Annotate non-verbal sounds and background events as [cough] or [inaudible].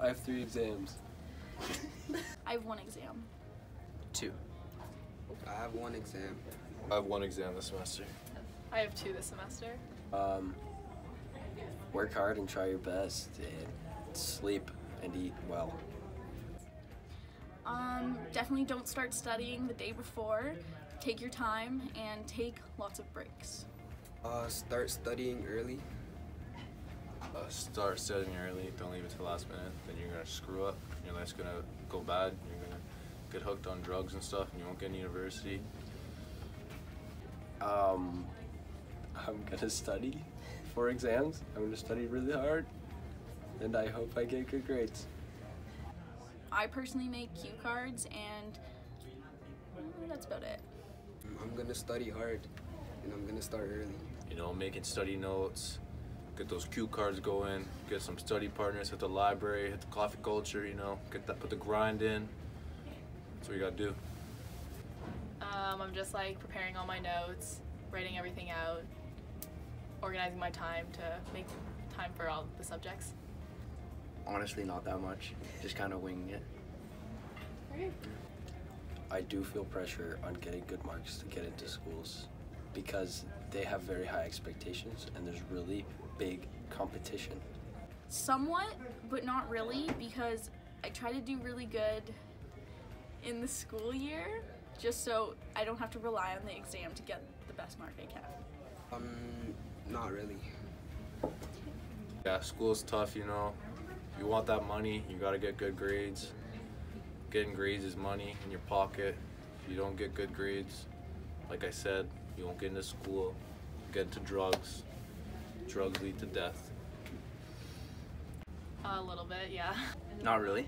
I have three exams. [laughs] I have one exam. Two. I have one exam. I have one exam this semester. I have two this semester. Um, work hard and try your best, and sleep and eat well. Um, definitely don't start studying the day before. Take your time and take lots of breaks. Uh, start studying early. Uh, start studying early. Don't leave it to the last minute. Then you're gonna screw up. Your life's gonna go bad. You're gonna get hooked on drugs and stuff, and you won't get into university. Um, [laughs] I'm gonna study for exams. I'm gonna study really hard, and I hope I get good grades. I personally make cue cards and that's about it. I'm gonna study hard, and I'm gonna start early. You know, making study notes, get those cue cards going, get some study partners, hit the library, hit the coffee culture. You know, get that, put the grind in. That's what you gotta do. Um, I'm just like preparing all my notes, writing everything out, organizing my time to make time for all the subjects. Honestly, not that much. Just kind of winging it. I do feel pressure on getting good marks to get into schools because they have very high expectations and there's really big competition. Somewhat, but not really because I try to do really good in the school year just so I don't have to rely on the exam to get the best mark I can. Um, not really. Yeah, school's tough, you know. You want that money, you gotta get good grades. Getting grades is money in your pocket. If you don't get good grades, like I said, you won't get into school, get into drugs. Drugs lead to death. A little bit, yeah. Not really.